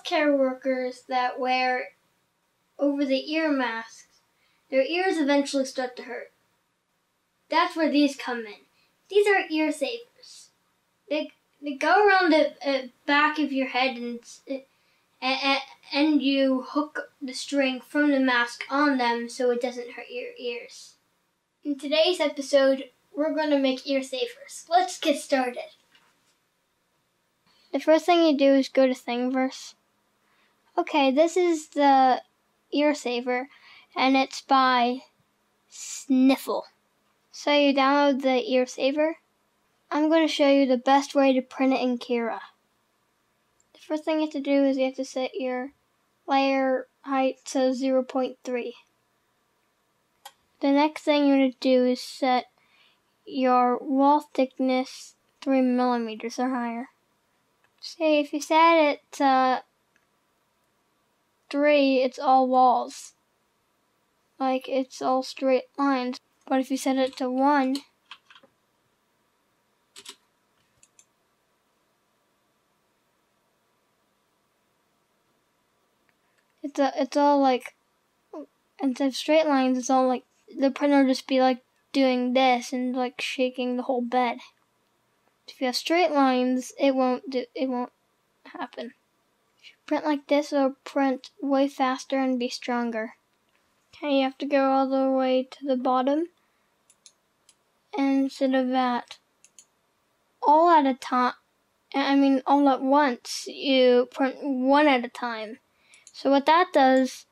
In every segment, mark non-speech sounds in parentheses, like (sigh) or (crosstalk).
healthcare workers that wear over the ear masks, their ears eventually start to hurt. That's where these come in. These are ear savers. They, they go around the uh, back of your head and, and, and you hook the string from the mask on them so it doesn't hurt your ears. In today's episode, we're going to make ear savers. Let's get started. The first thing you do is go to Thingiverse. Okay, this is the ear saver, and it's by Sniffle. So you download the ear saver. I'm going to show you the best way to print it in Cura. The first thing you have to do is you have to set your layer height to 0.3. The next thing you want to do is set your wall thickness 3 millimeters or higher. See, if you set it to 3, it's all walls. Like, it's all straight lines. But if you set it to 1, it's a, it's all like instead of straight lines, it's all like the printer just be like doing this and like shaking the whole bed. If you have straight lines, it won't do, it won't happen. Print like this, it'll print way faster and be stronger. Okay, you have to go all the way to the bottom. And instead of that, all at a time, I mean all at once, you print one at a time. So what that does,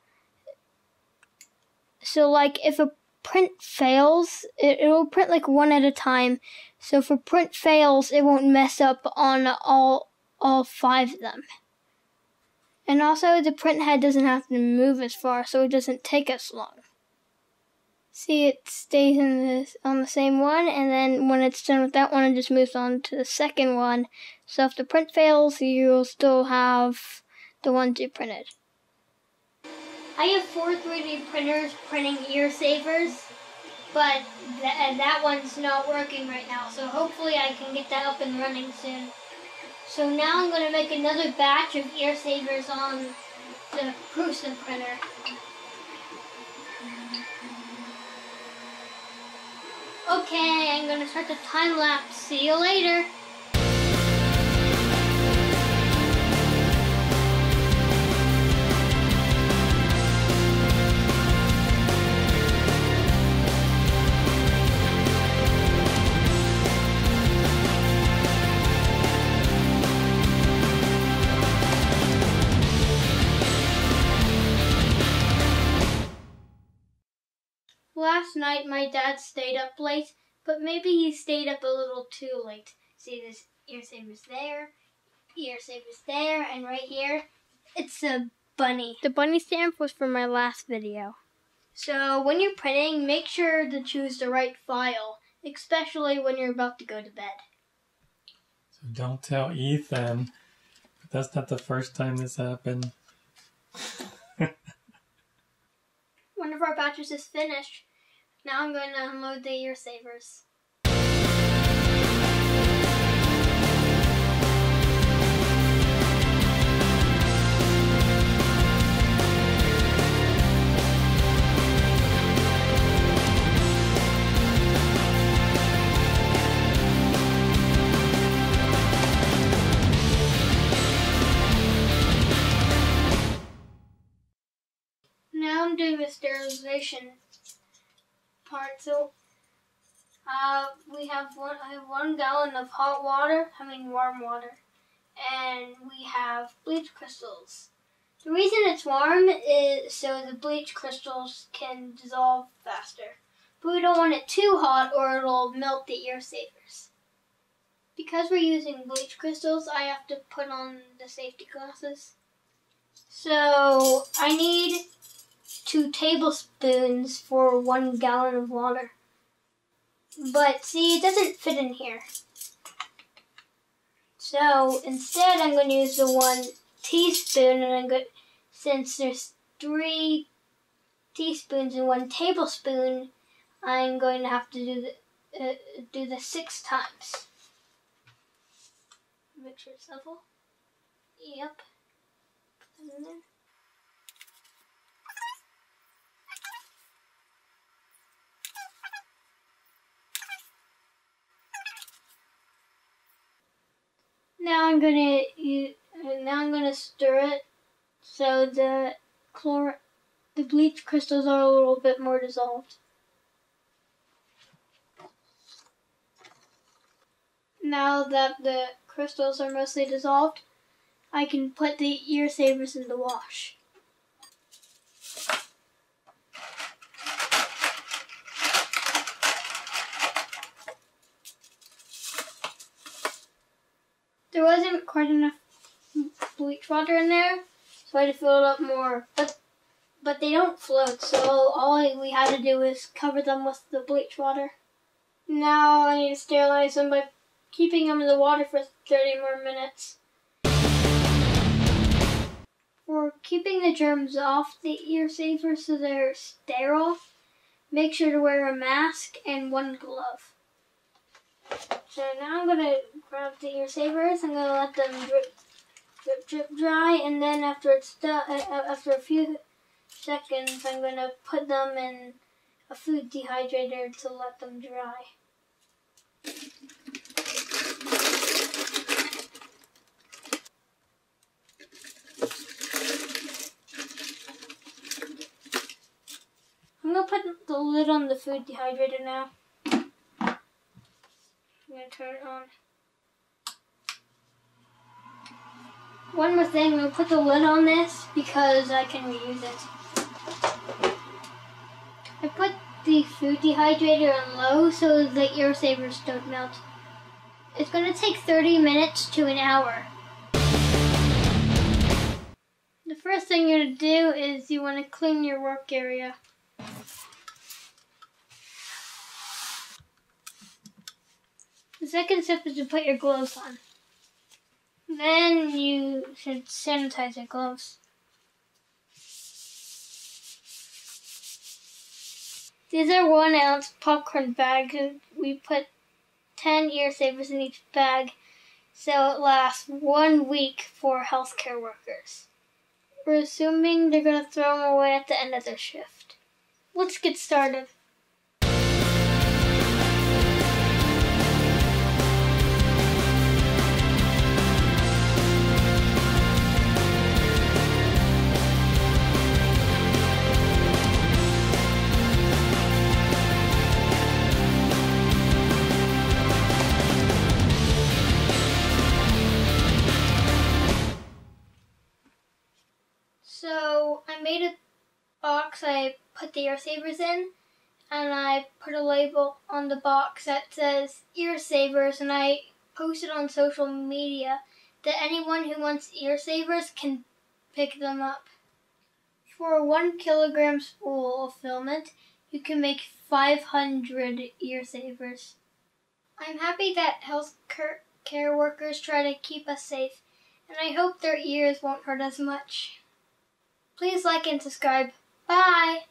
so like if a print fails, it, it, will print like one at a time. So if a print fails, it won't mess up on all all five of them. And also the print head doesn't have to move as far, so it doesn't take as long. See, it stays in this on the same one, and then when it's done with that one, it just moves on to the second one. So if the print fails, you'll still have the ones you printed. I have four 3D printers printing ear savers, but th that one's not working right now, so hopefully I can get that up and running soon. So now I'm going to make another batch of ear savers on the Prusa printer. Okay, I'm going to start the time lapse. See you later. Last night my dad stayed up late, but maybe he stayed up a little too late. See this ear saver's there, ear saver's there, and right here, it's a bunny. The bunny stamp was from my last video. So when you're printing, make sure to choose the right file, especially when you're about to go to bed. So don't tell Ethan. That's not the first time this happened. (laughs) One of our batches is finished. Now I'm going to unload the ear savers. Now I'm doing the sterilization part. So uh, we have one, I have one gallon of hot water, I mean warm water, and we have bleach crystals. The reason it's warm is so the bleach crystals can dissolve faster. But we don't want it too hot or it'll melt the ear savers. Because we're using bleach crystals, I have to put on the safety glasses. So I need two tablespoons for one gallon of water. But see, it doesn't fit in here. So instead, I'm going to use the one teaspoon, and I'm going since there's three teaspoons and one tablespoon, I'm going to have to do the uh, do the six times. Make sure it's level. Yep. Now I'm gonna use, uh, now I'm gonna stir it so the chlor the bleach crystals are a little bit more dissolved. Now that the crystals are mostly dissolved, I can put the ear savers in the wash. There wasn't quite enough bleach water in there, so I had to fill it up more. But but they don't float, so all we had to do was cover them with the bleach water. Now I need to sterilize them by keeping them in the water for 30 more minutes. For keeping the germs off the ear savers so they're sterile, make sure to wear a mask and one glove. So now I'm gonna grab the ear savers. I'm gonna let them drip, drip, drip dry, and then after it's done, uh, uh, after a few seconds, I'm gonna put them in a food dehydrator to let them dry. I'm gonna put the lid on the food dehydrator now. Gonna turn it on. One more thing, gonna put the lid on this because I can reuse it. I put the food dehydrator on low so the savers don't melt. It's gonna take 30 minutes to an hour. The first thing you're gonna do is you wanna clean your work area. Second step is to put your gloves on. Then you should sanitize your gloves. These are one ounce popcorn bags. We put 10 ear savers in each bag so it lasts one week for healthcare workers. We're assuming they're going to throw them away at the end of their shift. Let's get started. I made a box I put the ear savers in and I put a label on the box that says ear savers and I posted on social media that anyone who wants ear savers can pick them up. For one kilogram spool of filament, you can make 500 ear savers. I'm happy that health care workers try to keep us safe, and I hope their ears won't hurt as much. Please like and subscribe. Bye!